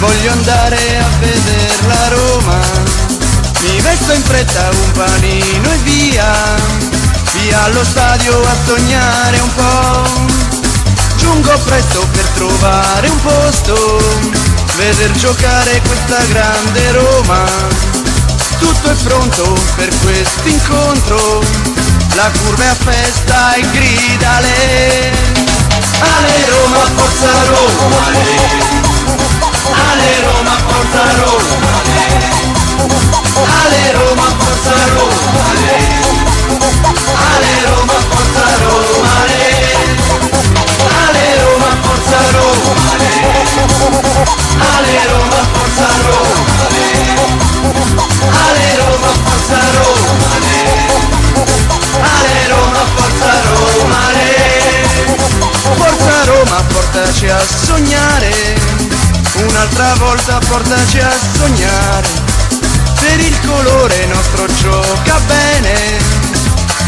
Voglio andare a vedere la Roma. Mi vesto in fretta un panino e via. Via allo stadio a sognare un po' Giungo presto per trovare un posto. Veder giocare questa grande Roma. Tutto è pronto per questo incontro. La curva è a festa e grida lei a sognare, un'altra volta portaci a sognare, per il colore nostro gioca bene,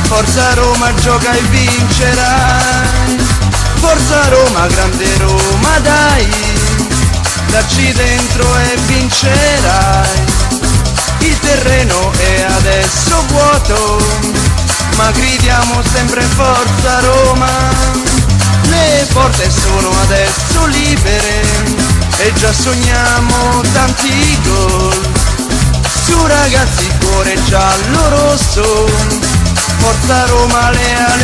Forza Roma gioca e vincerai. Forza Roma, grande Roma, dai, dacci dentro e vincerai. Il terreno è adesso vuoto, ma gridiamo sempre Forza adesso libere e già sogniamo tanti gol. Su ragazzi, cuore giallo rosso, Forza Roma, le ale,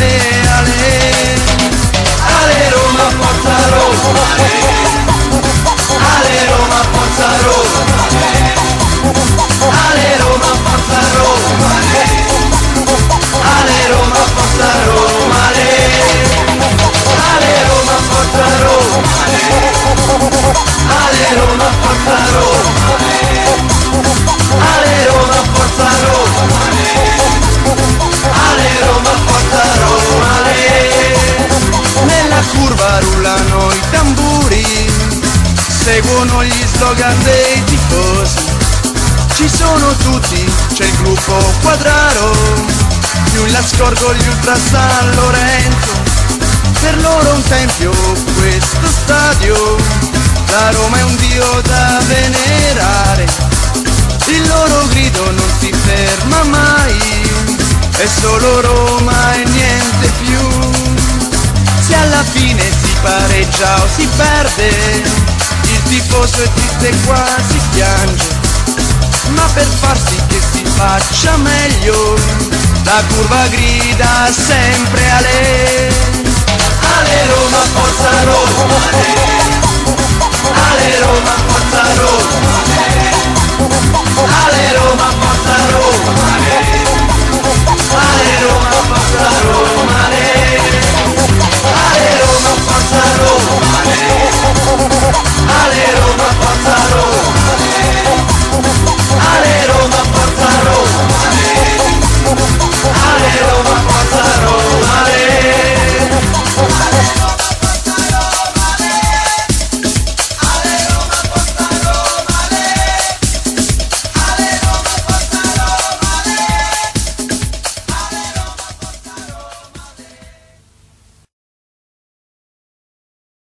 forza Roma, Ale Roma, forza Roma, Ale Roma, forza Roma, nella curva rullano i tamburi, seguono gli slogan dei tifosi. Ci sono tutti, c'è il gruppo Quadraro, più la scorgo gli Ultra San Lorenzo. Per loro un tempio questo stadio, la Roma è un dio da venerare. Il loro grido non si ferma mai, è solo Roma e niente più se alla fine si pareggia o si perde, il tifoso è triste e quasi piange, ma per far sì che si faccia meglio, la curva grida sempre a lei. Ale Roma, forza Roma, Ale,